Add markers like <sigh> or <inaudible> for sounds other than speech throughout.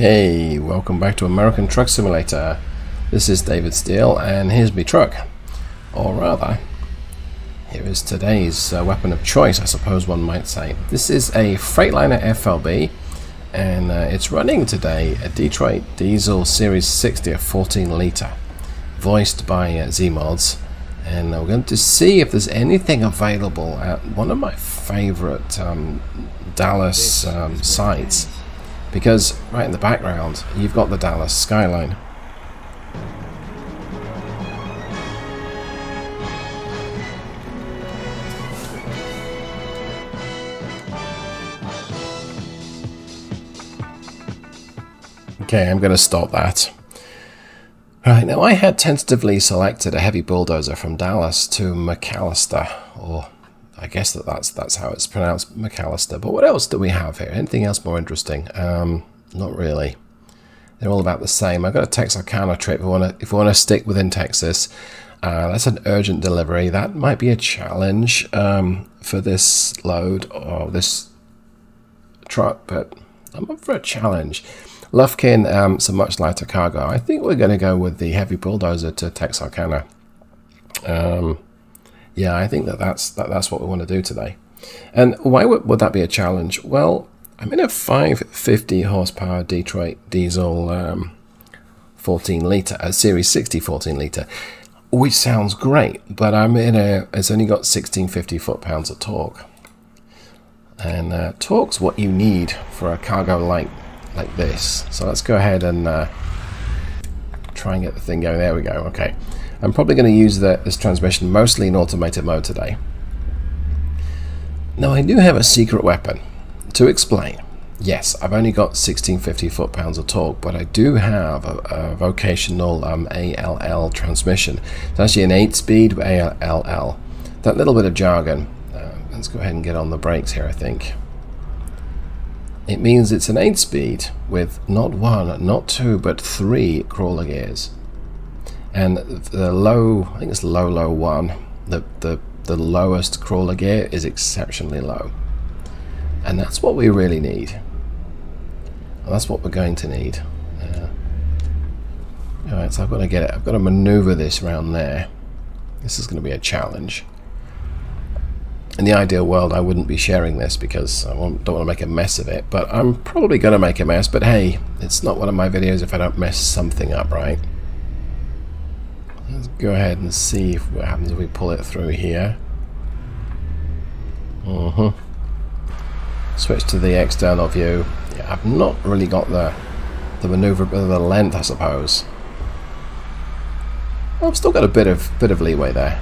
Hey, welcome back to American Truck Simulator. This is David Steele, and here's my truck. Or rather, here is today's uh, weapon of choice, I suppose one might say. This is a Freightliner FLB, and uh, it's running today a Detroit Diesel Series 60, a 14 litre, voiced by uh, Zeemods. And we're going to see if there's anything available at one of my favorite um, Dallas um, sites because right in the background you've got the Dallas skyline. Okay, I'm going to stop that. Right, now I had tentatively selected a heavy bulldozer from Dallas to McAlester, or I guess that that's that's how it's pronounced, McAlester. But what else do we have here? Anything else more interesting? Um, not really. They're all about the same. I've got a Texarkana trip. If we want to, if we want to stick within Texas, uh, that's an urgent delivery. That might be a challenge um, for this load or this truck, but I'm up for a challenge. Lufkin, um, some much lighter cargo. I think we're going to go with the heavy bulldozer to Texarkana. Um, yeah, I think that that's, that, that's what we want to do today. And why would, would that be a challenge? Well, I'm in a 550 horsepower Detroit diesel um, 14 litre, a Series 60 14 litre, which sounds great, but I'm in a, it's only got 1650 foot-pounds of torque. And uh, torque's what you need for a cargo like, like this. So let's go ahead and uh, try and get the thing going. There we go, okay. I'm probably going to use this transmission mostly in automated mode today. Now I do have a secret weapon. To explain, yes, I've only got 1650 foot-pounds of torque, but I do have a, a vocational um, ALL transmission. It's actually an 8-speed ALL. That little bit of jargon, uh, let's go ahead and get on the brakes here, I think. It means it's an 8-speed with not one, not two, but three crawler gears and the low I think it's low low one the the the lowest crawler gear is exceptionally low. And that's what we really need. And that's what we're going to need. Uh, alright so I've got to get it I've got to maneuver this around there. This is going to be a challenge. In the ideal world I wouldn't be sharing this because I don't want to make a mess of it but I'm probably going to make a mess but hey it's not one of my videos if I don't mess something up right Let's go ahead and see if what happens if we pull it through here. Uh -huh. Switch to the external view. Yeah, I've not really got the the maneuver, the length, I suppose. I've still got a bit of bit of leeway there.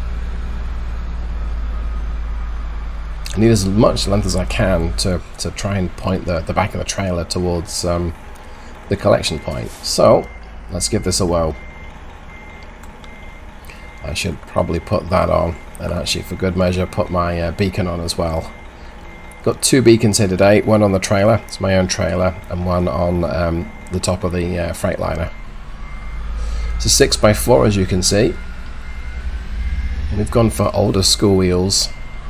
I need as much length as I can to to try and point the the back of the trailer towards um, the collection point. So let's give this a whirl. I should probably put that on and actually for good measure put my uh, beacon on as well. Got two beacons here today, one on the trailer, it's my own trailer, and one on um, the top of the uh, Freightliner. It's a 6x4 as you can see. We've gone for older school wheels.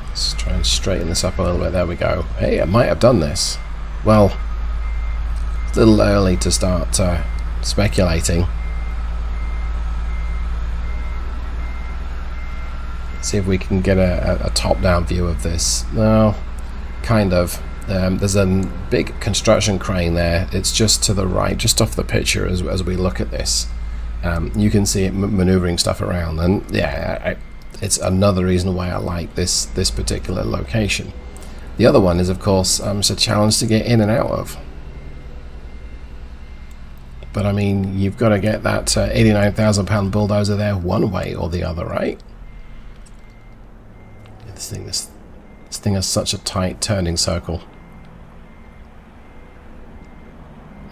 Let's try and straighten this up a little bit, there we go. Hey, I might have done this. Well, it's a little early to start uh, speculating. See if we can get a, a top-down view of this. No, kind of. Um, there's a big construction crane there. It's just to the right, just off the picture as, as we look at this. Um, you can see it maneuvering stuff around, and yeah, I, it's another reason why I like this this particular location. The other one is, of course, um, it's a challenge to get in and out of. But I mean, you've got to get that uh, 89,000 pound bulldozer there one way or the other, right? This thing, this, this thing has such a tight turning circle.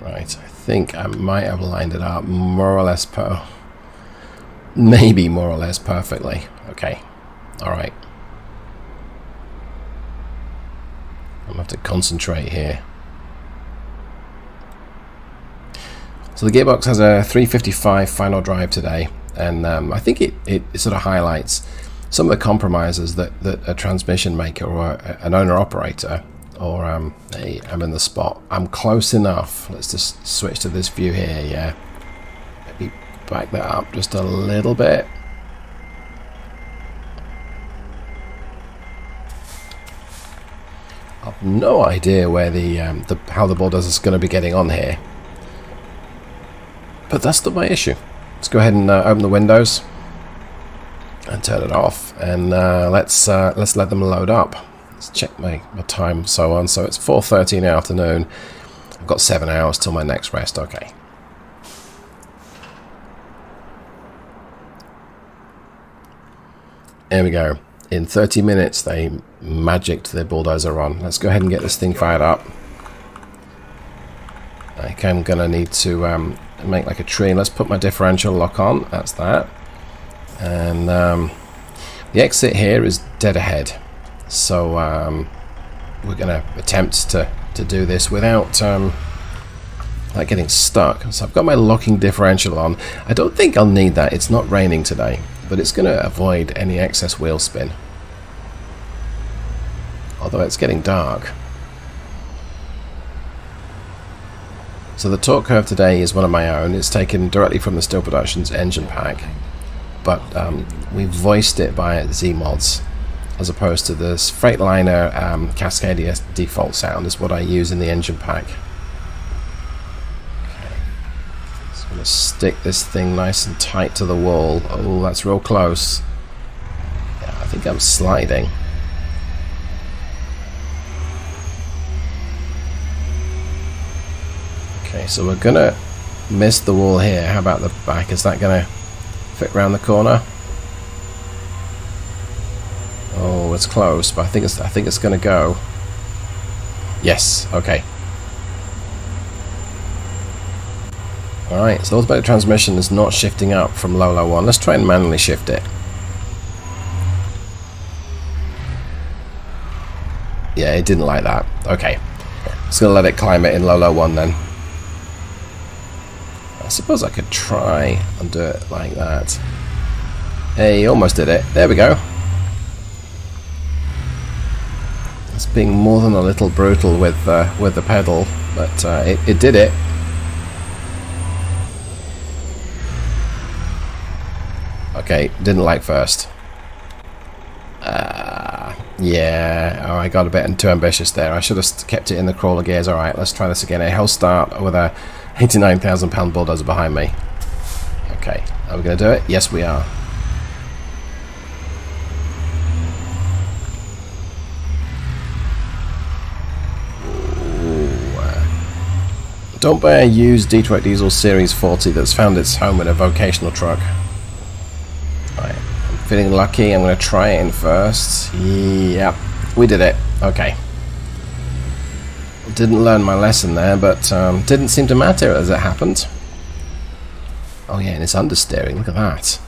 Right, I think I might have lined it up more or less per... Maybe more or less perfectly. Okay, alright. I'm going to have to concentrate here. So the gearbox has a 355 final drive today, and um, I think it, it, it, sort of highlights some of the compromises that, that a transmission maker or a, an owner operator or um, hey, I'm in the spot. I'm close enough. Let's just switch to this view here, yeah. Maybe back that up just a little bit. I've no idea where the, um, the how the bulldozer is going to be getting on here. But that's not my issue. Let's go ahead and uh, open the windows and turn it off, and uh, let's uh, let's let them load up. Let's check my, my time, so on. So it's 4.30 in the afternoon. I've got seven hours till my next rest. Okay. There we go. In 30 minutes, they magicked their bulldozer on. Let's go ahead and get this thing fired up. Okay, I'm going to need to um, make like a tree. Let's put my differential lock on. That's that. And um, the exit here is dead ahead. So um, we're going to attempt to, to do this without um, like getting stuck. So I've got my locking differential on. I don't think I'll need that. It's not raining today, but it's going to avoid any excess wheel spin. Although it's getting dark. So the torque curve today is one of my own. It's taken directly from the Steele Productions engine pack, but um, we voiced it by Zeemods as opposed to this Freightliner um, Cascadia default sound is what I use in the engine pack. Okay. Just going to stick this thing nice and tight to the wall. Oh, that's real close. Yeah, I think I'm sliding. Okay, so we're gonna miss the wall here. How about the back? Is that gonna fit around the corner? Oh, it's close, but I think it's I think it's gonna go. Yes, okay. Alright, so the automatic transmission is not shifting up from low low one. Let's try and manually shift it. Yeah, it didn't like that. Okay. Just gonna let it climb it in low low one then. I suppose I could try and do it like that. Hey, almost did it. There we go. It's being more than a little brutal with uh, with the pedal, but uh, it, it did it. Okay, didn't like first. Uh, yeah, oh, I got a bit too ambitious there. I should have kept it in the crawler gears. Alright, let's try this again. A hell start with a 89,000 pound bulldozer behind me. Okay, are we going to do it? Yes, we are. Don't buy a used Detroit Diesel Series 40 that's found its home in a vocational truck. I'm feeling lucky. I'm going to try it in first. Yep, we did it. Okay. Didn't learn my lesson there, but um, didn't seem to matter as it happened. Oh yeah, and it's understeering. Look at that.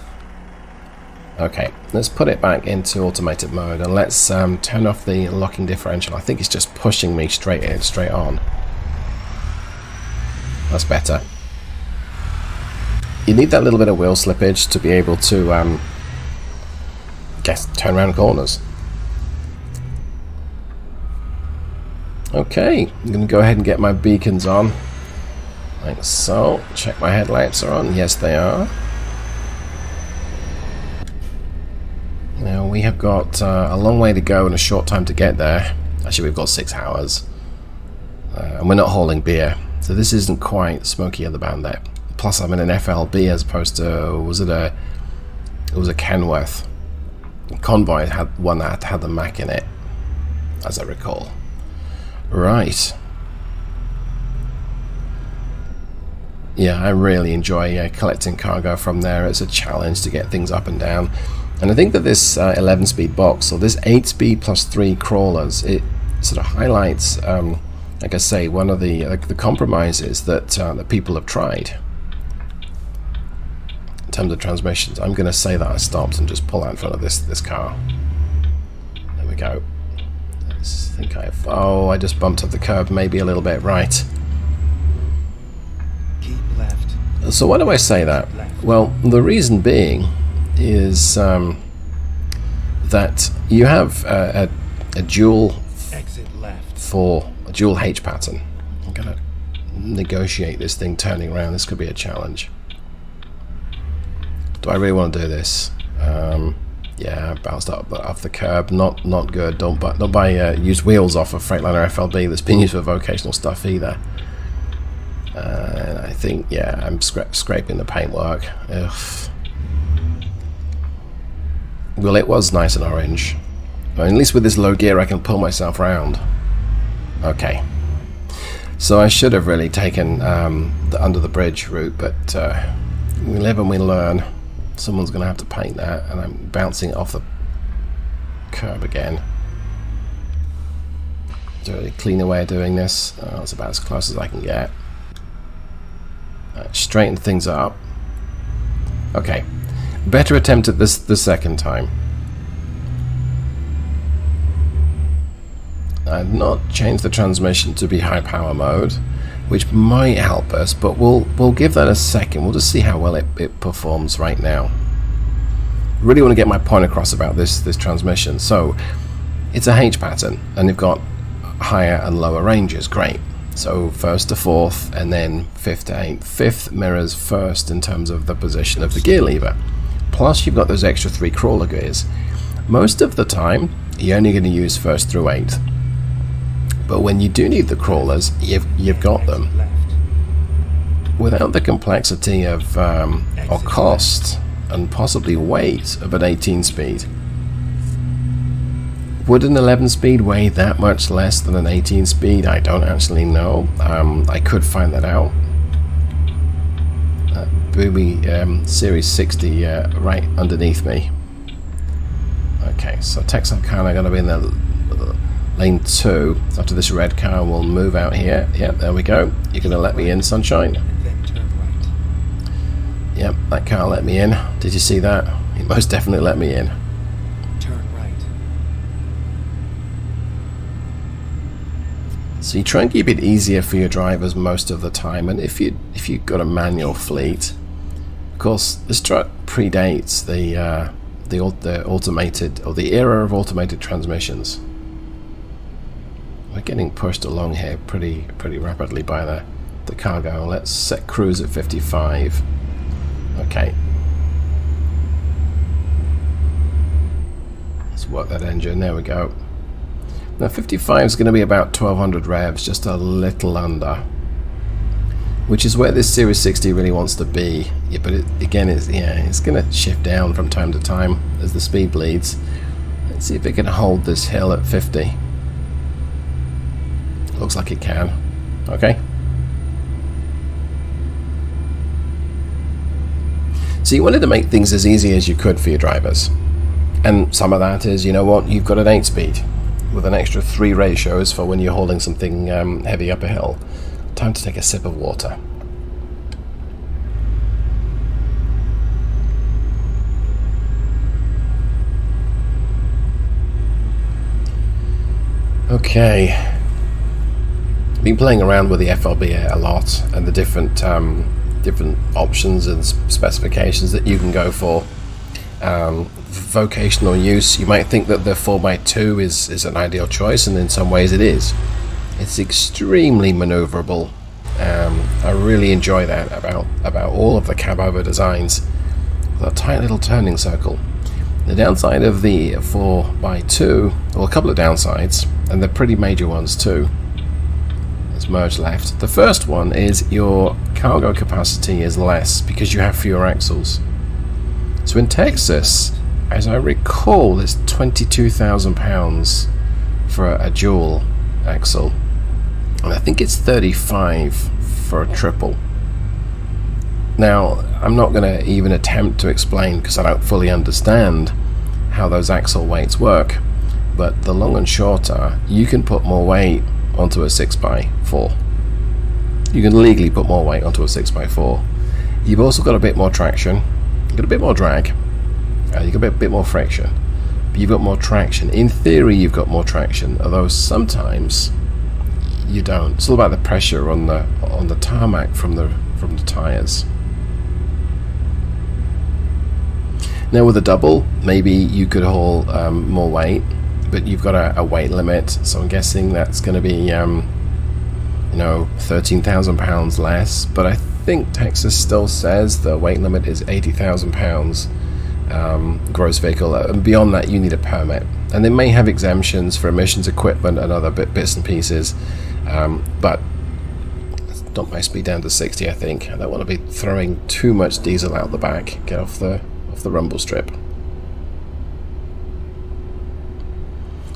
Okay, let's put it back into automated mode and let's um, turn off the locking differential. I think it's just pushing me straight in, straight on. That's better. You need that little bit of wheel slippage to be able to um, guess, turn around corners. Okay, I'm going to go ahead and get my beacons on. Like so. Check my headlights are on. Yes, they are. Now, we have got uh, a long way to go and a short time to get there. Actually, we've got six hours. Uh, and we're not hauling beer. So this isn't quite Smokey and the Bandit. Plus, I'm in an FLB as opposed to was it a it was a Kenworth convoy had one that had the Mack in it, as I recall. Right. Yeah, I really enjoy uh, collecting cargo from there. It's a challenge to get things up and down. And I think that this 11-speed uh, box, or this 8-speed plus 3 crawlers, it sort of highlights um, like I say, one of the like the compromises that uh, that people have tried in terms of transmissions. I'm going to say that I stopped and just pull out in front of this this car. There we go. I think I have. Oh, I just bumped up the curb maybe a little bit. Right. Keep left. So why do I say that? Well, the reason being is um, that you have a, a, a dual for a dual H pattern. I'm going to negotiate this thing turning around. This could be a challenge. Do I really want to do this? Um, yeah, bounced up off the curb. Not not good. Don't buy, don't buy uh, used wheels off of Freightliner FLB that's been used for vocational stuff either. Uh, I think, yeah, I'm scra scraping the paintwork. Ugh. Well, it was nice and orange. at least with this low gear I can pull myself around. Okay. So I should have really taken um, the under the bridge route, but uh, we live and we learn. Someone's going to have to paint that, and I'm bouncing off the curb again. Is there a cleaner way of doing this? Oh, it's about as close as I can get. Right, straighten things up. Okay. Better attempt at this the second time. I've not changed the transmission to be high power mode which might help us, but we'll we'll give that a second. We'll just see how well it, it performs right now. Really want to get my point across about this this transmission. So it's a H pattern, and they've got higher and lower ranges. Great. So first to fourth, and then fifth to eighth. Fifth mirrors first in terms of the position of the gear lever. Plus, you've got those extra three crawler gears. Most of the time, you're only going to use first through eighth. But when you do need the crawlers, you've, you've got them. Without the complexity of um, or cost and possibly weight of an 18 speed. Would an 11 speed weigh that much less than an 18 speed? I don't actually know. Um, I could find that out. Uh, Booby um, Series 60 uh, right underneath me. Okay, so Texarkana going to be in the lane 2 after this red car will move out here. Yeah there we go. You're gonna let me in sunshine? Yep that car let me in. Did you see that? It most definitely let me in. So you try and keep it easier for your drivers most of the time and if you if you've got a manual fleet of course this truck predates the uh, the, the automated or the era of automated transmissions we're getting pushed along here pretty pretty rapidly by the, the cargo. Let's set cruise at 55. Okay. Let's work that engine. There we go. Now 55 is going to be about 1200 revs, just a little under. Which is where this Series 60 really wants to be. Yeah, but it, again, it's, yeah, it's going to shift down from time to time as the speed bleeds. Let's see if it can hold this hill at 50. Looks like it can. Okay. So you wanted to make things as easy as you could for your drivers. And some of that is, you know what, you've got an 8 speed with an extra 3 ratios for when you're holding something um, heavy up a hill. Time to take a sip of water. Okay been playing around with the FLB a lot and the different um, different options and specifications that you can go for. Um, vocational use, you might think that the 4x2 is, is an ideal choice, and in some ways it is. It's extremely maneuverable. Um, I really enjoy that about, about all of the cab over designs. That tight little turning circle. The downside of the 4x2, well, a couple of downsides, and they're pretty major ones too merge left. The first one is your cargo capacity is less because you have fewer axles. So in Texas, as I recall, it's £22,000 for a dual axle. And I think it's 35 for a triple. Now, I'm not going to even attempt to explain because I don't fully understand how those axle weights work. But the long and short are, you can put more weight onto a 6x4. You can legally put more weight onto a 6x4. You've also got a bit more traction, you've got a bit more drag, uh, you've got a bit, bit more friction, but you've got more traction. In theory, you've got more traction, although sometimes you don't. It's all about the pressure on the on the tarmac from the from the tires. Now with a double, maybe you could haul um, more weight but you've got a, a, weight limit, so I'm guessing that's going to be, um, you know, thirteen thousand pounds less. But I think Texas still says the weight limit is eighty thousand pounds um, gross vehicle, and beyond that, you need a permit. And they may have exemptions for emissions equipment and other bit, bits and pieces, um, but dump my speed down to 60 I think I don't want to be throwing too much diesel out the back get off the off the rumble strip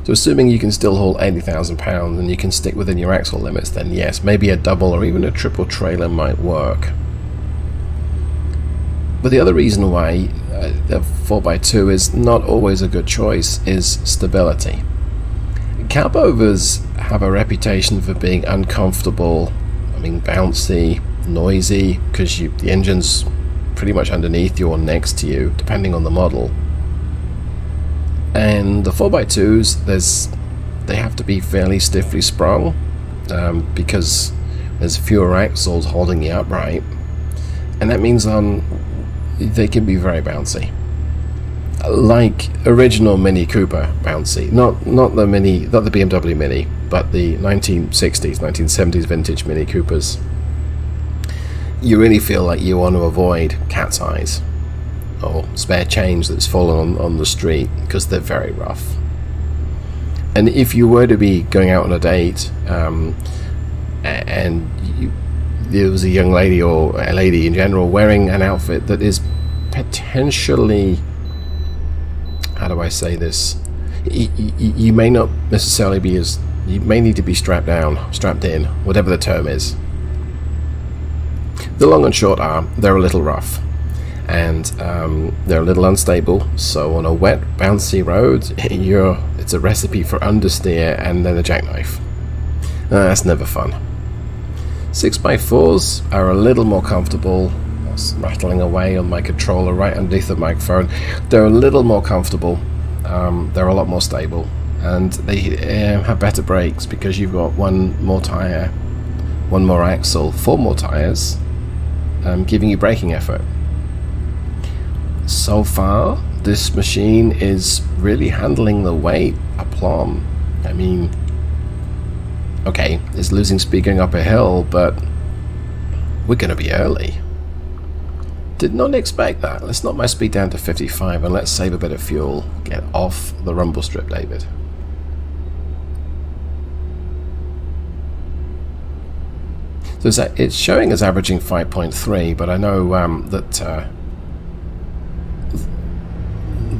so assuming you can still haul 80,000 pounds and you can stick within your axle limits then yes maybe a double or even a triple trailer might work but the other reason why uh, the 4x2 is not always a good choice is stability Cabovers have a reputation for being uncomfortable I mean bouncy, noisy, because the engine's pretty much underneath you or next to you, depending on the model. And the 4x2s, there's they have to be fairly stiffly sprung um, because there's fewer axles holding you upright, and that means on they can be very bouncy like original Mini Cooper bouncy. Not not the Mini, not the BMW Mini, but the 1960s, 1970s vintage Mini Coopers. You really feel like you want to avoid cat's eyes or spare change that's fallen on, on the street because they're very rough. And if you were to be going out on a date um, and you, there was a young lady or a lady in general wearing an outfit that is potentially how do I say this? You, you, you, may not necessarily be as you may need to be strapped down, strapped in, whatever the term is. The long and short are they're a little rough, and um, they're a little unstable. So on a wet, bouncy road, <laughs> you're it's a recipe for understeer and then a jackknife. Uh, that's never fun. 6x4s are a little more comfortable rattling away on my controller right underneath the microphone. They're a little more comfortable. Um, they're a lot more stable, and they uh, have better brakes because you've got one more tire, one more axle, four more tires, um, giving you braking effort. So far, this machine is really handling the weight aplomb. I mean, okay, it's losing speed going up a hill, but we're going to be early. Did not expect that. Let's knock my speed down to 55 and let's save a bit of fuel. Get off the rumble strip, David. So it's showing as averaging 5.3, but I know um, that uh,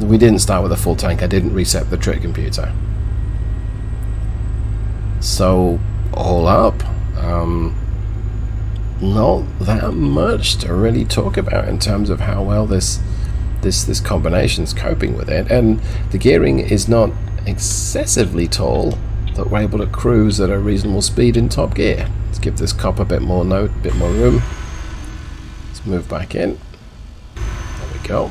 we didn't start with a full tank. I didn't reset the trip computer. So, all up, um, not that much to really talk about in terms of how well this this this combination's coping with it. And the gearing is not excessively tall that we're able to cruise at a reasonable speed in top gear. Let's give this cop a bit more note a bit more room. Let's move back in. There we go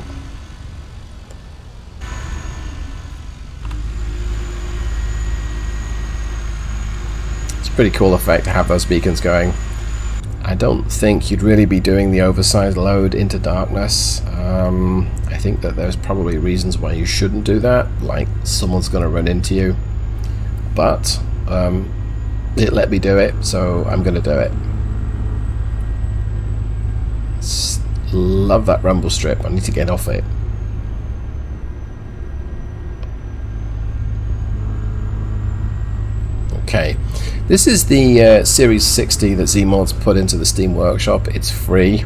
pretty cool effect to have those beacons going I don't think you'd really be doing the oversized load into darkness. Um, I think that there's probably reasons why you shouldn't do that, like someone's going to run into you. But um, it let me do it, so I'm going to do it. love that rumble strip. I need to get off it. Okay. This is the uh, Series 60 that Zeemods put into the Steam Workshop. It's free,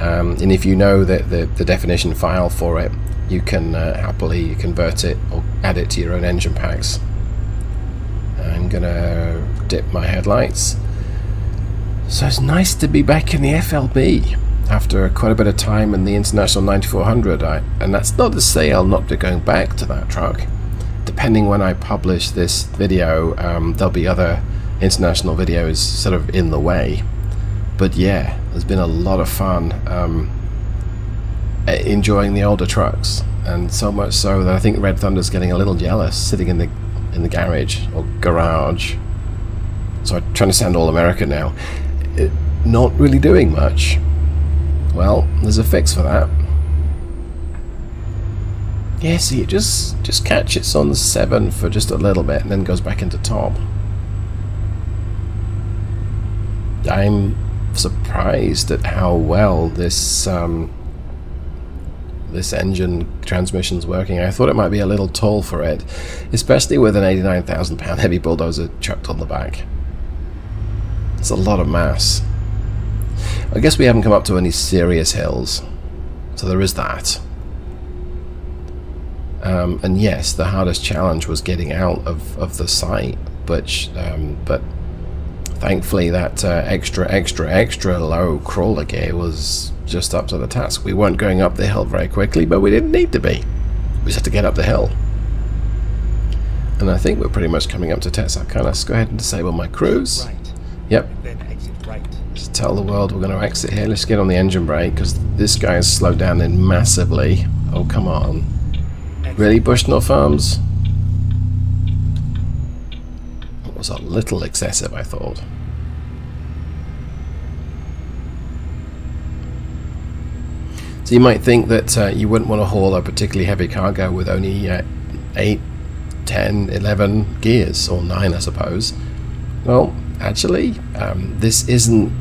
um, and if you know the, the, the, definition file for it, you can uh, happily convert it or add it to your own engine packs. I'm gonna dip my headlights. So it's nice to be back in the FLB after quite a bit of time in the International 9400, I, and that's not to say I'll not be going back to that truck. Depending when I publish this video, um, there'll be other international videos sort of in the way. But yeah, there's been a lot of fun um, enjoying the older trucks, and so much so that I think Red Thunder's getting a little jealous, sitting in the in the garage or garage. So I'm trying to sound all American now. It, not really doing much. Well, there's a fix for that. Yeah, see, it just, just catches on 7 for just a little bit and then goes back into top. I'm surprised at how well this um, this engine transmission's working. I thought it might be a little tall for it, especially with an 89,000 pound heavy bulldozer chucked on the back. It's a lot of mass. I guess we haven't come up to any serious hills, so there is that. Um, and yes, the hardest challenge was getting out of, of the site, but um, but thankfully that uh, extra, extra, extra low crawler gear was just up to the task. We weren't going up the hill very quickly, but we didn't need to be. We just had to get up the hill. And I think we're pretty much coming up to test. I kind of go ahead and disable my cruise. Right. Yep. Right. Just tell the world we're going to exit here. Let's get on the engine brake because this guy has slowed down in massively. Oh, come on. Really, Bushnell Farms? It was a little excessive, I thought. So you might think that uh, you wouldn't want to haul a particularly heavy cargo with only uh, 8, 10, 11 gears, or 9 I suppose. Well, actually, um, this isn't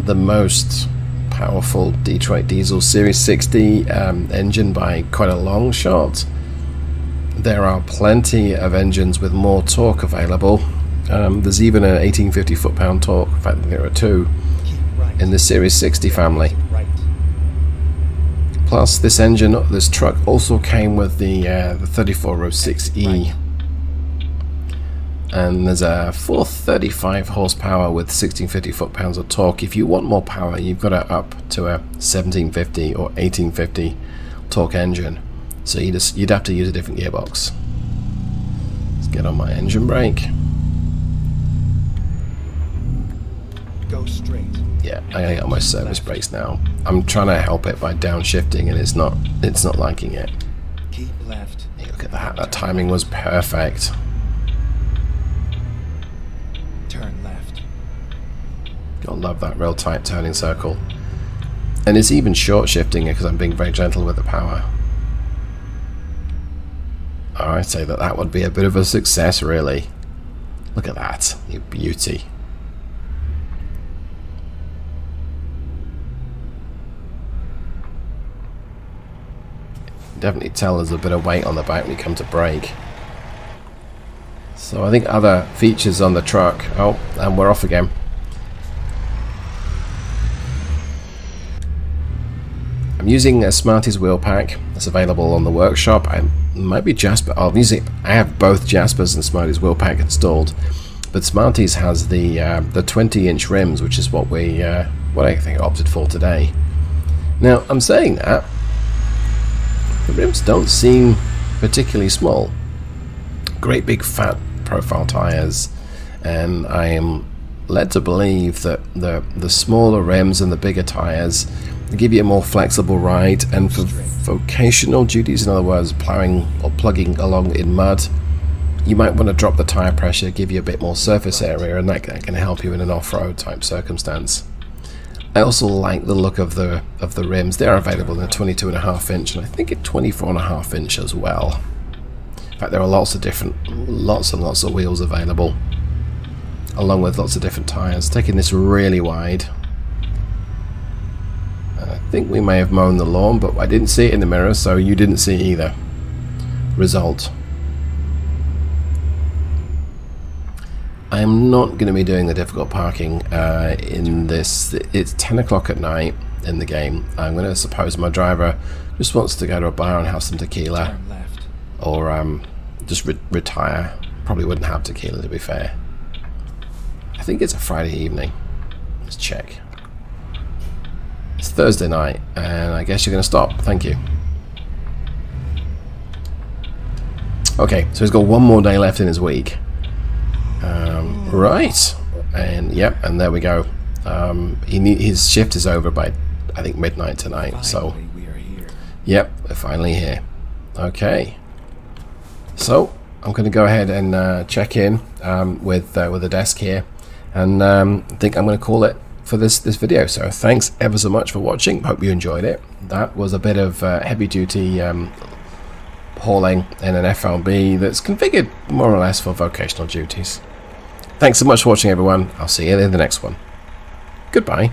the most powerful Detroit Diesel Series 60 um, engine by quite a long shot. There are plenty of engines with more torque available. Um, there's even an 1850 foot-pound torque, in fact there are two, in the Series 60 family. Plus, this engine, this truck also came with the, uh, the 3406E. And there's a 435 horsepower with 1650 foot-pounds of torque. If you want more power, you've got to up to a 1750 or 1850 torque engine. So you just, you'd have to use a different gearbox. Let's get on my engine brake. Go straight. Yeah, I got my service brakes now. I'm trying to help it by downshifting and it's not it's not liking it. Keep left. Hey, look at that. That timing was perfect. Turn left. Gotta love that real tight turning circle. And it's even short shifting it because I'm being very gentle with the power. I'd say that that would be a bit of a success really. Look at that, you beauty. Definitely tell there's a bit of weight on the back when you come to brake. So I think other features on the truck. Oh, and we're off again. I'm using a Smarties wheel pack that's available on the workshop. I might be Jasper. Oh, using, I have both Jaspers and Smarties wheel pack installed, but Smarties has the uh, the 20 inch rims, which is what we uh, what I think I opted for today. Now I'm saying that the rims don't seem particularly small. Great big fat profile tires, and I am led to believe that the the smaller rims and the bigger tires give you a more flexible ride, and for vocational duties, in other words, plowing or plugging along in mud, you might want to drop the tire pressure, give you a bit more surface area, and that can help you in an off-road type circumstance. I also like the look of the of the rims. They're available in a 22 and a half inch, and I think a 24 and a half inch as well. In fact, there are lots of different, lots and lots of wheels available, along with lots of different tires. Taking this really wide. I think we may have mown the lawn, but I didn't see it in the mirror, so you didn't see either. Result. I'm not going to be doing the difficult parking uh, in this. It's 10 o'clock at night in the game. I'm going to suppose my driver just wants to go to a bar and have some tequila. Or um, just re retire. Probably wouldn't have tequila to be fair. I think it's a Friday evening. Let's check. It's Thursday night, and I guess you're going to stop. Thank you. Okay, so he's got one more day left in his week. Right, and yep, and there we go. Um, he his shift is over by I think midnight tonight. Finally, so, yep, we're finally here. Okay, so I'm going to go ahead and uh, check in um, with uh, with the desk here, and um, I think I'm going to call it for this this video. So thanks ever so much for watching. Hope you enjoyed it. That was a bit of uh, heavy duty um, hauling in an FLB that's configured more or less for vocational duties. Thanks so much for watching everyone. I'll see you in the next one. Goodbye.